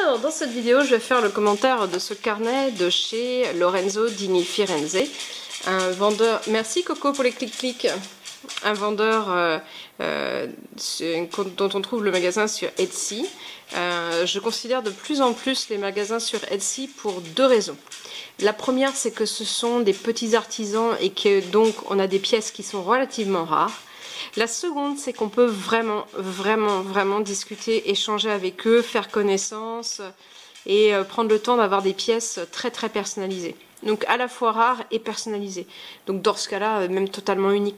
Alors, dans cette vidéo, je vais faire le commentaire de ce carnet de chez Lorenzo Dini Firenze, un vendeur... Merci Coco pour les clics-clics un vendeur euh, euh, dont on trouve le magasin sur Etsy. Euh, je considère de plus en plus les magasins sur Etsy pour deux raisons. La première, c'est que ce sont des petits artisans et que donc on a des pièces qui sont relativement rares. La seconde, c'est qu'on peut vraiment, vraiment, vraiment discuter, échanger avec eux, faire connaissance et prendre le temps d'avoir des pièces très, très personnalisées. Donc à la fois rares et personnalisées. Donc dans ce cas-là, même totalement unique.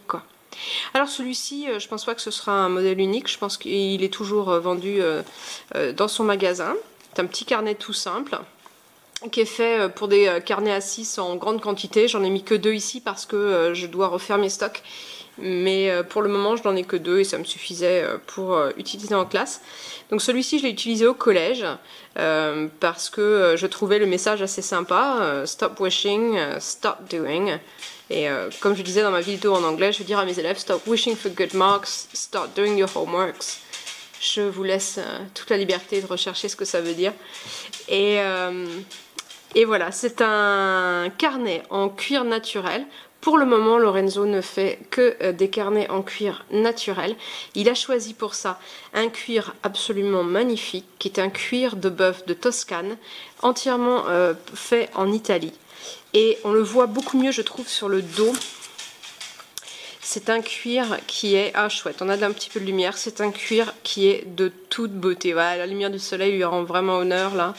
Alors celui-ci, euh, je pense pas que ce sera un modèle unique, je pense qu'il est toujours euh, vendu euh, dans son magasin. C'est un petit carnet tout simple qui est fait pour des carnets à 6 en grande quantité. J'en ai mis que deux ici parce que je dois refaire mes stocks. Mais pour le moment, je n'en ai que deux et ça me suffisait pour utiliser en classe. Donc celui-ci, je l'ai utilisé au collège parce que je trouvais le message assez sympa. Stop wishing, stop doing. Et euh, comme je disais dans ma vidéo en anglais, je vais dire à mes élèves Stop wishing for good marks, start doing your homeworks. Je vous laisse euh, toute la liberté de rechercher ce que ça veut dire. Et, euh, et voilà, c'est un carnet en cuir naturel. Pour le moment, Lorenzo ne fait que des carnets en cuir naturel. Il a choisi pour ça un cuir absolument magnifique, qui est un cuir de bœuf de Toscane, entièrement fait en Italie. Et on le voit beaucoup mieux, je trouve, sur le dos. C'est un cuir qui est... Ah, chouette, on a un petit peu de lumière. C'est un cuir qui est de toute beauté. Voilà, la lumière du soleil lui rend vraiment honneur, là.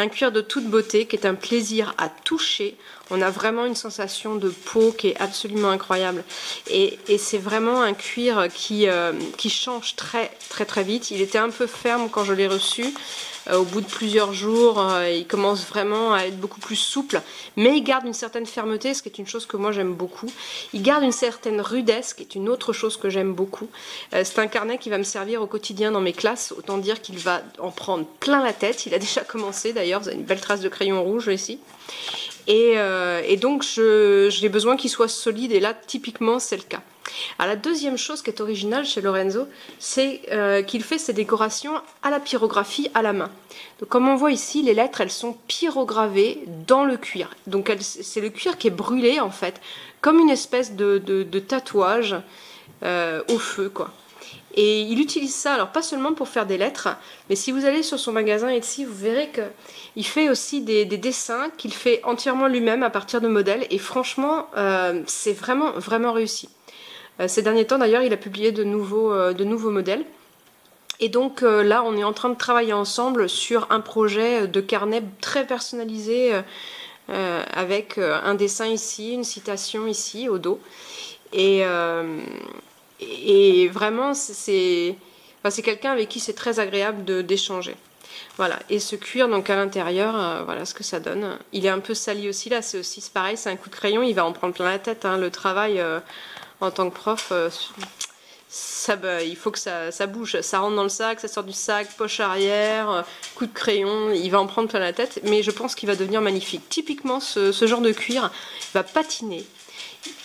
Un cuir de toute beauté qui est un plaisir à toucher. On a vraiment une sensation de peau qui est absolument incroyable. Et, c'est vraiment un cuir qui, euh, qui change très très très vite. Il était un peu ferme quand je l'ai reçu. Euh, au bout de plusieurs jours, euh, il commence vraiment à être beaucoup plus souple, mais il garde une certaine fermeté, ce qui est une chose que moi j'aime beaucoup. Il garde une certaine rudesse, qui est une autre chose que j'aime beaucoup. C'est un carnet qui va me servir au quotidien dans mes classes, autant dire qu'il va en prendre plein la tête. Il a déjà commencé d'ailleurs, vous avez une belle trace de crayon rouge ici. Et, donc j'ai besoin qu'il soit solide, et là typiquement c'est le cas. La deuxième chose qui est originale chez Lorenzo, c'est euh, qu'il fait ses décorations à la pyrographie à la main. Donc, comme on voit ici, les lettres, elles sont pyrogravées dans le cuir. Donc, c'est le cuir qui est brûlé, en fait, comme une espèce de, tatouage euh, au feu, quoi. Et il utilise ça, alors pas seulement pour faire des lettres, mais si vous allez sur son magasin ici, vous verrez qu'il fait aussi des, dessins qu'il fait entièrement lui-même à partir de modèles. Et franchement, euh, c'est vraiment, vraiment réussi. Euh, ces derniers temps, d'ailleurs, il a publié de nouveaux, euh, de nouveaux modèles. Et donc là, on est en train de travailler ensemble sur un projet de carnet très personnalisé avec un dessin ici, une citation ici au dos. Et, et vraiment, c'est quelqu'un avec qui c'est très agréable d'échanger. Voilà, et ce cuir donc à l'intérieur, voilà ce que ça donne. Il est un peu sali aussi là, c'est aussi pareil, c'est un coup de crayon, il va en prendre plein la tête. Hein. Le travail en tant que prof, euh, ça, bah, il faut que ça, bouge. Ça rentre dans le sac, ça sort du sac, poche arrière, euh, coup de crayon, il va en prendre plein la tête, mais je pense qu'il va devenir magnifique. Typiquement, ce, genre de cuir va patiner.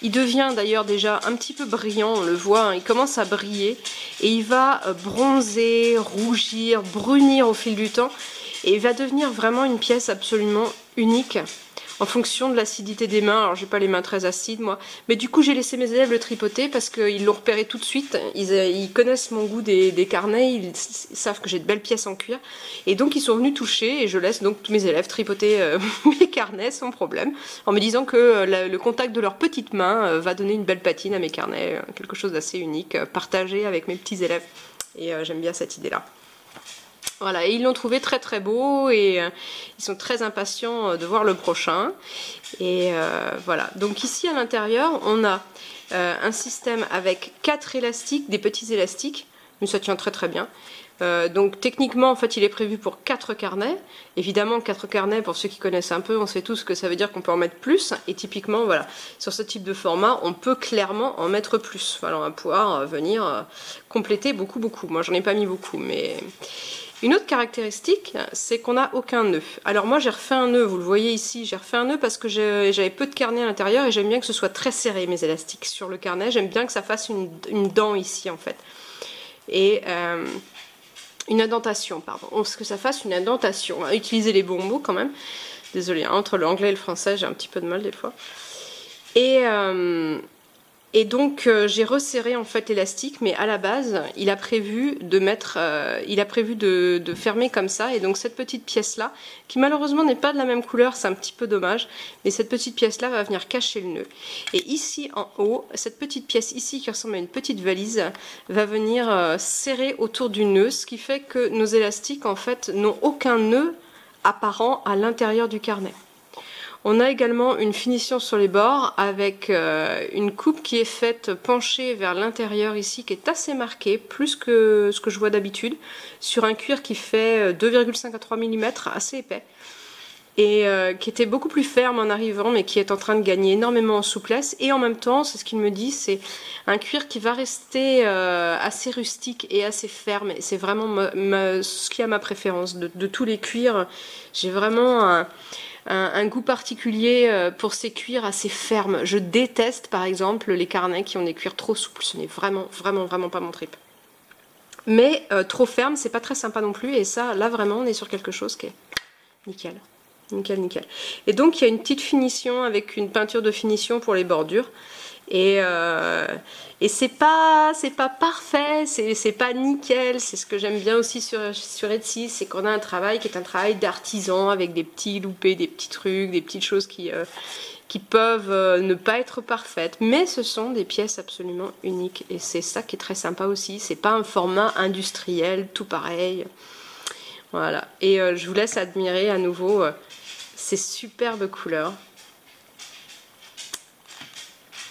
Il devient d'ailleurs déjà un petit peu brillant, on le voit, hein. il commence à briller et il va euh, bronzer, rougir, brunir au fil du temps et il va devenir vraiment une pièce absolument unique en fonction de l'acidité des mains. Alors j'ai pas les mains très acides moi, mais du coup j'ai laissé mes élèves le tripoter parce qu'ils l'ont repéré tout de suite. Ils, euh, connaissent mon goût des, carnets, ils, savent que j'ai de belles pièces en cuir, et donc ils sont venus toucher et je laisse donc tous mes élèves tripoter euh, mes carnets sans problème, en me disant que euh, le contact de leurs petites mains va donner une belle patine à mes carnets, quelque chose d'assez unique, partagé avec mes petits élèves. Et j'aime bien cette idée-là. Voilà, et ils l'ont trouvé très très beau et euh, ils sont très impatients euh, de voir le prochain. Et euh, voilà, donc ici à l'intérieur, on a un système avec quatre élastiques, des petits élastiques, mais ça tient très très bien. donc techniquement, en fait, il est prévu pour quatre carnets. Évidemment, quatre carnets, pour ceux qui connaissent un peu, on sait tous que ça veut dire qu'on peut en mettre plus. Et typiquement, voilà, sur ce type de format, on peut clairement en mettre plus. Voilà, on va pouvoir venir compléter beaucoup, beaucoup. Moi, j'en ai pas mis beaucoup, mais... Une autre caractéristique, c'est qu'on n'a aucun nœud. Alors moi j'ai refait un nœud, vous le voyez ici, j'ai refait un nœud parce que j'avais peu de carnet à l'intérieur et j'aime bien que ce soit très serré mes élastiques sur le carnet. J'aime bien que ça fasse une, dent ici en fait. Et, euh, une indentation, pardon. Que ça fasse une indentation. Utiliser les bons mots quand même. Désolée, hein, entre l'anglais et le français, j'ai un petit peu de mal des fois. Et, euh, et donc euh, j'ai resserré en fait l'élastique, mais à la base, il a prévu de euh, fermer comme ça. Et donc cette petite pièce là, qui malheureusement n'est pas de la même couleur, c'est un petit peu dommage, mais cette petite pièce là va venir cacher le nœud. Et ici en haut, cette petite pièce ici qui ressemble à une petite valise, va venir euh, serrer autour du nœud, ce qui fait que nos élastiques en fait n'ont aucun nœud apparent à l'intérieur du carnet. On a également une finition sur les bords avec euh, une coupe qui est faite penchée vers l'intérieur ici, qui est assez marquée, plus que ce que je vois d'habitude, sur un cuir qui fait 2,5 à 3 mm, assez épais, et euh, qui était beaucoup plus ferme en arrivant, mais qui est en train de gagner énormément en souplesse. Et en même temps, c'est ce qu'il me dit, c'est un cuir qui va rester euh, assez rustique et assez ferme. C'est vraiment ce qui a ma préférence. De, de tous les cuirs, j'ai vraiment un un, goût particulier euh, pour ces cuirs assez fermes. Je déteste par exemple les carnets qui ont des cuirs trop souples. Ce n'est vraiment, vraiment, vraiment pas mon trip. Mais euh, trop ferme, c'est pas très sympa non plus. Et ça, là vraiment, on est sur quelque chose qui est nickel. Nickel, nickel. Et donc, il y a une petite finition avec une peinture de finition pour les bordures. Et, euh, et c'est pas, c'est pas parfait, c'est pas nickel. C'est ce que j'aime bien aussi sur, sur Etsy, c'est qu'on a un travail qui est un travail d'artisan avec des petits loupés, des petits trucs, des petites choses qui, euh, qui peuvent euh, ne pas être parfaites. Mais ce sont des pièces absolument uniques. Et c'est ça qui est très sympa aussi. C'est pas un format industriel, tout pareil. Voilà. Et je vous laisse admirer à nouveau ces superbes couleurs.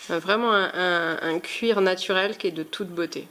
Vraiment un, cuir naturel qui est de toute beauté.